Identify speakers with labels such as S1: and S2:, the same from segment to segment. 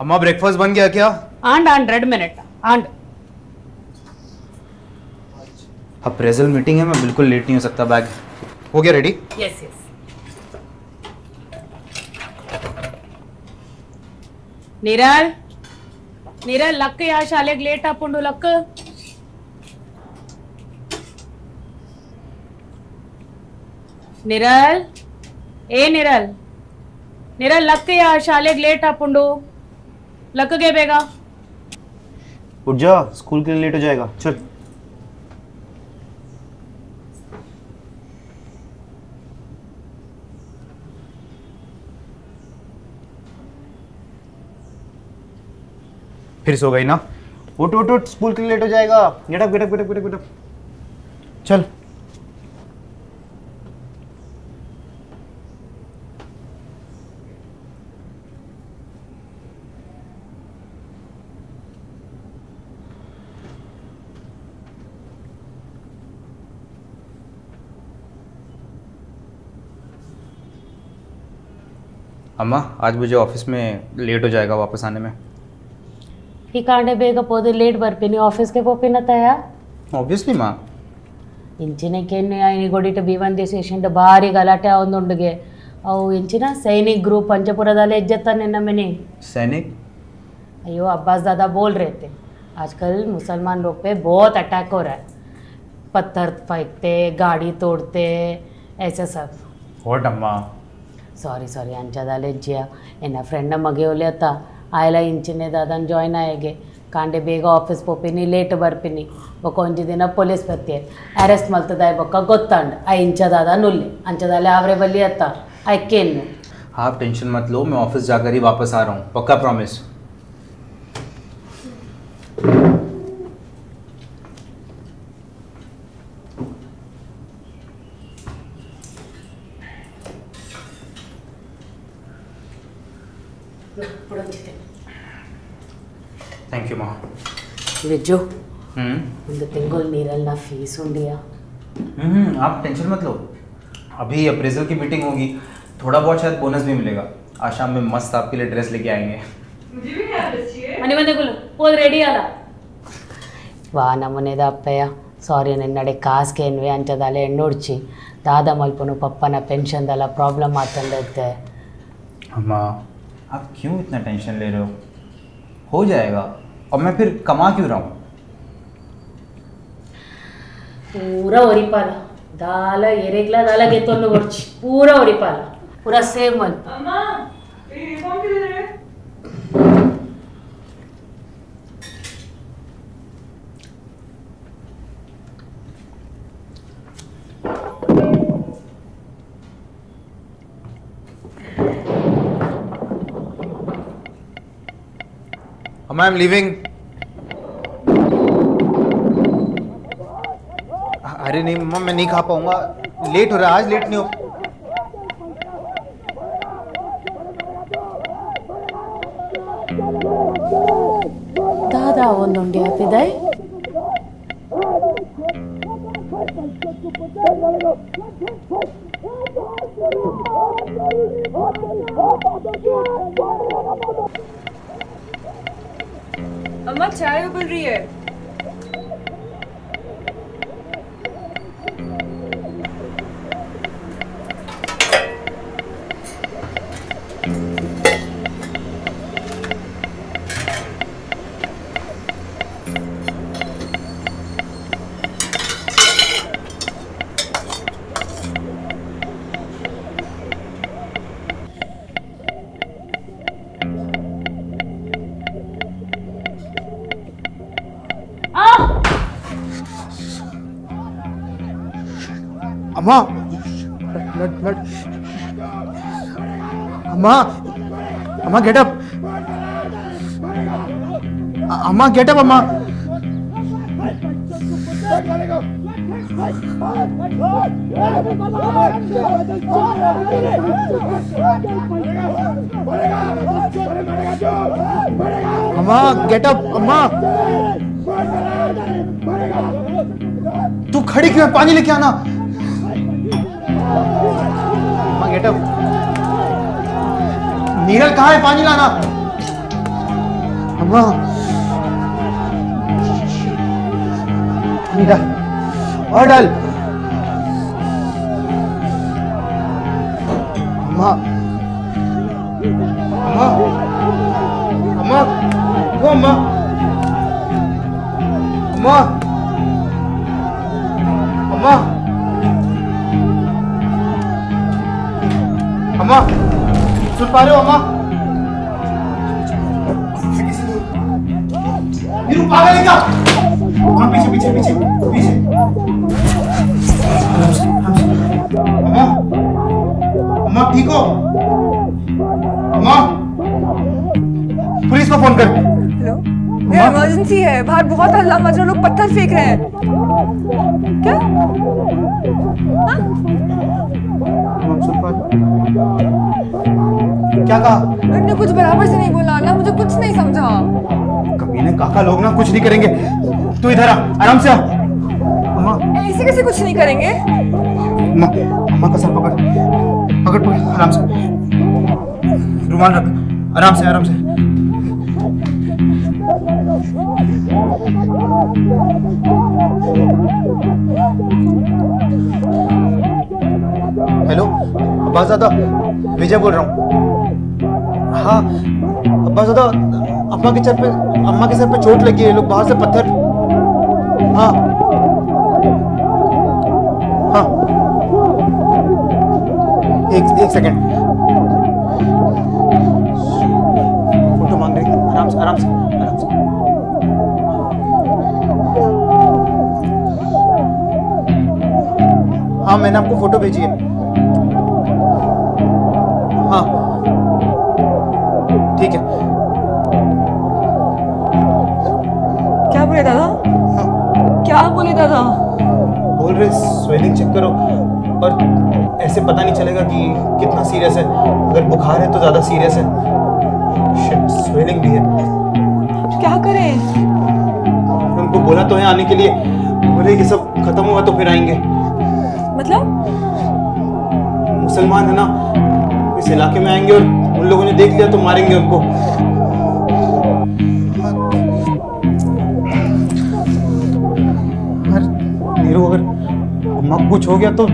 S1: अम्मा ब्रेकफास्ट बन गया क्या?
S2: And and red minute and.
S1: अब प्रेजल मीटिंग है मैं बिल्कुल लेट नहीं हो सकता बैग हो गया रेडी
S2: यस यस निरल निरल लक्क या शालेग लेट हापुंडू लक। निरल ए निरल निरल लक्क या शालेग लेट हापुंडू लग गए बेगा।
S1: उठ जा, स्कूल के लिए लेट हो जाएगा। चल। फिर सो गई ना? उठ उठ उठ, स्कूल के लिए लेट हो जाएगा। Get up get up get up get up get up. चल। अम्मा आज मुझे ऑफ़िस में लेट हो जाएगा वापस आने में।
S2: ठीक आने बेगा पौधे लेट भर पे नहीं ऑफ़िस के पोपी ना तैयार?
S1: ऑब्वियसली माँ।
S2: इंचने के ने आई निगोड़ी तो बीवन देश ऐसे इंड बाहरी गलाटे आउं दूंड गए आउ इंचना सैनिक ग्रुप पंचपुरा दाले जत्ता तो ने ना मैंने
S1: सैनिक?
S2: अयो अब्बास दादा बोल रहे थे आजकल मुसलमान लोग पे बहुत अटैक हो रहा है। पत्थर फेंकते गाड़ी तोड़ते ऐसा सब।
S1: व्हाट अम्मा
S2: ಸಾರಿ ಸಾರಿ ಅಂಚದಾಲೆ ಜಿಯ ಎನ್ನ ಫ್ರೆಂಡ ಮಗೆ ಒಲಿಯತ್ತ ಆಯ್ಲ ಇಂಚಿನ ದಾದನ್ ಜಾಯ್ನ್ ಆಯಗೆ ಕಾಂಡೆ ಬೇಗ ಆಫೀಸ್ ಪೋಪಿನಿ ಲೇಟ್ ಬರ್ಪಿನಿ ಬೊಕ್ಕ ಒಂಜಿ ದಿನ ಪೊಲೀಸ್ ಬತ್ತಿ ಅರೆಸ್ಟ್ ಮಲ್ತದಾಯ್ ಬೊಕ್ಕ ಗೊತ್ತಾಂಡ್ ಆ ಇಂಚ ದಾದ ನುಲ್ಲಿ ಅಂಚದಾಲೆ ಆವ್ರೆ ಬಲ್ಲಿ ಅತ್ತ ಅಕ್ಕೆನ್ನು
S1: आप टेंशन मत लो मैं ऑफिस जाकर ही वापस आ रहा हूँ पक्का प्रॉमिस
S2: ವಿಜ್ಜು
S1: हम्म
S2: ಒಂದು ತಿಂಗಳು ನೀರಲ್ಲ ಫೀಸ್ ಉಂಡಿಯಾ
S1: हम्म आप टेंशन मत लो अभी अप्रेजल की मीटिंग होगी थोड़ा बहुत शायद बोनस भी मिलेगा आज शाम में मस्त आपके लिए ड्रेस लेके आएंगे
S2: ಮನೆ ಮನೆಗಳು ಹೋದ್ ರೆಡಿ ಅಲ್ಲ ವಾ ನಮ್ಮನೆದ ಅಪ್ಪಯ್ಯ ಸಾರಿ ನಿನ್ನಡೆ ಕಾಸ್ಗೆ ಏನ್ವಿ ಅಂಚದಾಲೆ ಎಣ್ಣೊಡ್ಚಿ ದಾದ ಮಲ್ಪನು ಪಪ್ಪನ ಪೆನ್ಷನ್ದೆಲ್ಲ ಪ್ರಾಬ್ಲಮ್ ಆತಂದೈತೆ
S1: अम्मा आप क्यों इतना टेंशन ले रहे हो हो जाएगा और मैं फिर कमा क्यों रहा हूँ
S2: ಪೂರ ಒರಿಪಾಲ ದಾಲ ಎರೆಗ್ಲ ದಾಲ ಗೆತ್ತೊಂದು ಕೊಡ್ಚಿ ಪೂರ ಒರಿಪಾಲ ಪೂರ ಸೇವ್ ಮಲ್
S1: अम्मा आई एम लीविंग अरे नहीं मम्मा मैं नहीं खा पाऊंगा लेट हो रहा है आज लेट नहीं हो
S2: ದಾದ ಒಂದುಂಡಿ ಹಾಪಿದಾಯ್
S3: अम्मा चाय उबल रही है।
S1: अम्मा। अम्मा। अम्मा गेट अप अम्मा गेट अम्मा। अम्मा गेट अम्मा। तू खड़ी क्यों पानी लेके आना। अम्मा गेट नीरल कहाँ है? पानी लाना। अम्मा। डाल और डाल। अम्मा। अम्मा। अम्मा। वो अम्मा। अम्मा। पा रहे हो, अम्मा। नीरू, पागल है क्या? हाँ पीछे पीछे पीछे पीछे। अम्मा अम्मा, ठीक हो? अम्मा, पुलिस को फ़ोन कर।
S3: हेलो। इमरजेंसी है। बाहर बहुत हल्ला मच रहा लोग पत्थर फेंक रहे हैं। क्या?
S1: पा क्या कहा?
S3: मैंने कुछ बराबर से नहीं बोला। ना मुझे कुछ नहीं समझा।
S1: कमीने काका लोग ना कुछ नहीं करेंगे। तू इधर आ आराम से आ।
S3: ऐसे कैसे कुछ नहीं करेंगे?
S1: अम्मा का सर पकड़। पकड़ पकड़ आराम से। रुमाल रख। आराम से आराम से। हेलो, अब्बास दादा, विजय बोल रहा हूँ। हाँ अब्बास दादा, अम्मा के सर पे, अम्मा के सर पे चोट लगी है लोग बाहर से पत्थर हाँ। हाँ। एक एक सेकंड फ़ोटो मांग रही आराम से आराम से। हाँ मैंने आपको फ़ोटो भेजी है। हाँ। ठीक है।
S3: क्या बोले दादा?
S1: हाँ।
S3: क्या बोले दादा?
S1: बोल रहे स्वेलिंग चेक करो। और ऐसे पता नहीं चलेगा कि कितना सीरियस है। अगर बुखार है तो ज़्यादा सीरियस है। शिट स्वेलिंग भी है।
S3: क्या करें?
S1: उनको बोला तो है आने के लिए। बोले ये सब खत्म हुआ तो फिर आएँगे।
S3: मतलब?
S1: मुसलमान है ना, इस इलाके में आएँगे और उन लोगों ने देख लिया तो मारेंगे उनको। नीरू, अगर अम्मा कुछ हो गया तो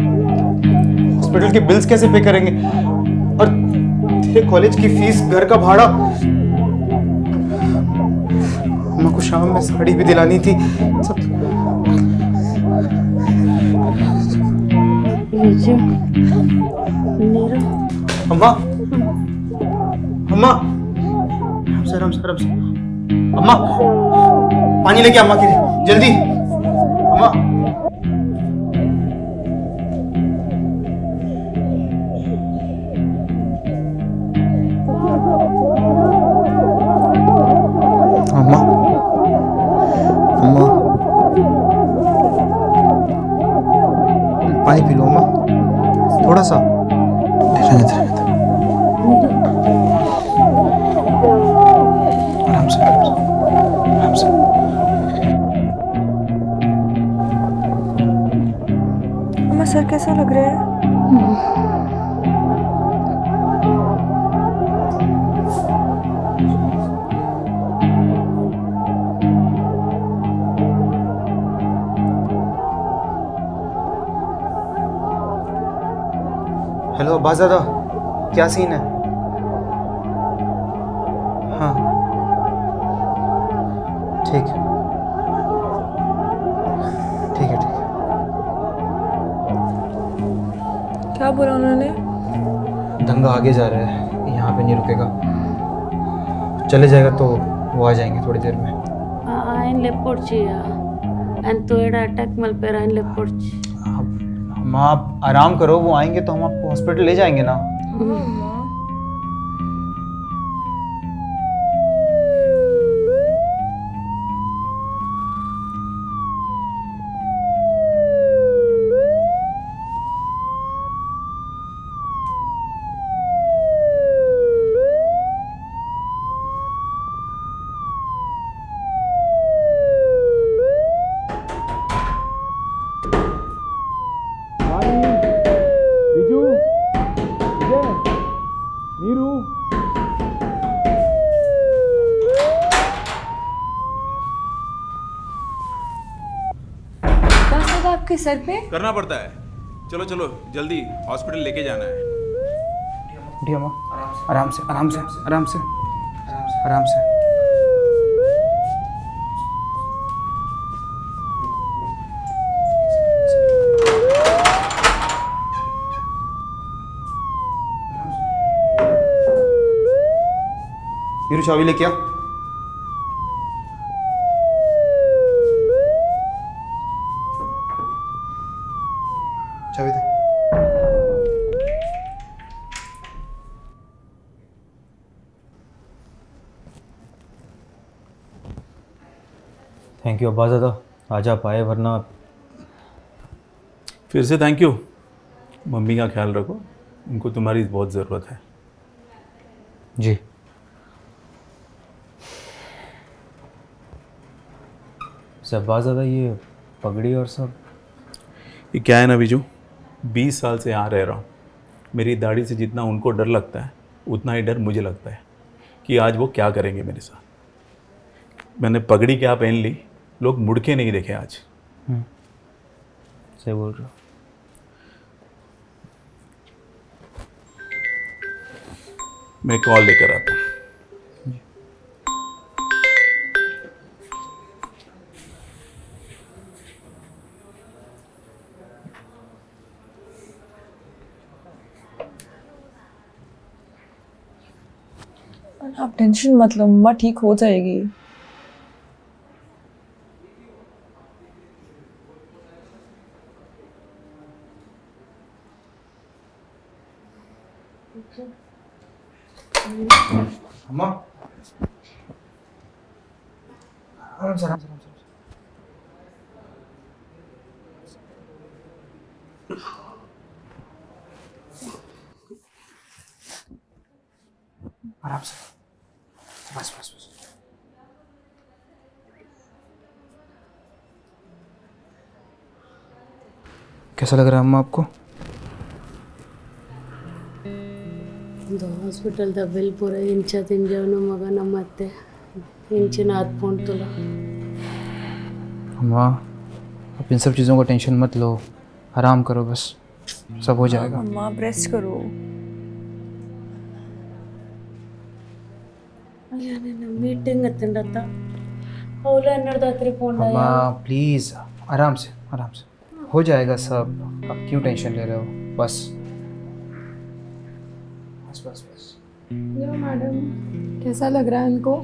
S1: हॉस्पिटल के बिल्स कैसे पे करेंगे? और तेरे कॉलेज की फ़ीस, घर का भाड़ा। अम्मा को शाम में साड़ी भी दिलानी थी। सब अम्मा पानी लेके अम्मा के लिए जल्दी अम्मा
S3: सर कैसा लग रहा है?
S1: हेलो अब्बास दादा क्या सीन हाँ?
S3: क्या बोला उन्होंने
S1: दंगा आगे जा रहा है यहाँ पे नहीं रुकेगा चले जाएगा तो वो आ जाएंगे थोड़ी देर में
S2: ఆయన లెప్పొచ్చి ఆయన తోడ అటాక్ మలిపారు ఆయన లెప్పొచ్చి
S1: आप हम आप आराम करो वो आएंगे तो हम आपको हॉस्पिटल ले जाएंगे ना
S3: आपके सर पे?
S4: करना पड़ता है। चलो चलो जल्दी हॉस्पिटल लेके जाना है।
S1: उठिए अम्मा आराम से आराम से आराम से आराम से।
S5: चाबी लेके आ चाबी दे
S6: थैंक यू अब्बास दादा आज आप आए वरना
S4: फिर से थैंक यू मम्मी का ख्याल रखो उनको तुम्हारी बहुत ज़रूरत है।
S6: जी। अब्बास दादा ये पगड़ी और सब?
S4: ये क्या है ना बीजू? बीस साल से यहाँ रह रहा हूँ। मेरी दाढ़ी से जितना उनको डर लगता है उतना ही डर मुझे लगता है कि आज वो क्या करेंगे मेरे साथ। मैंने पगड़ी क्या पहन ली? लोग मुड़के नहीं देखे आज।
S6: सही बोल रहे हो।
S4: मैं कॉल लेकर आता हूँ।
S3: आप टेंशन मत लो मम्मा ठीक हो जाएगी।
S1: आराम से बस बस बस कैसा लग रहा है अम्मा आपको?
S2: ಒಂದು ಹಾಸ್ಪಿಟಲ್ದ ಬಿಲ್ ಪೂರ ಇಂಚ ತಿಂಜವನು ಮಗನ ಮತ್ತೆ ಇಂಚಿನ ಹತ್ಕೊಂಡು ತುಲ
S1: अम्मा आप इन सब चीज़ों का टेंशन मत लो आराम करो बस सब हो जाएगा
S3: मम्मा आप रेस्ट करो
S2: ಮೀಟಿಂಗ್ ಎತ್ತಂಡತ್ತ ಅವಳು ಹನ್ನೆರಡು ರಾತ್ರಿ ಫೋನ್
S1: अम्मा प्लीज़ आराम से आराम से हो जाएगा सब आप क्यों टेंशन ले रहे हो बस बस बस बस।
S7: यो मैडम कैसा लग रहा है इनको?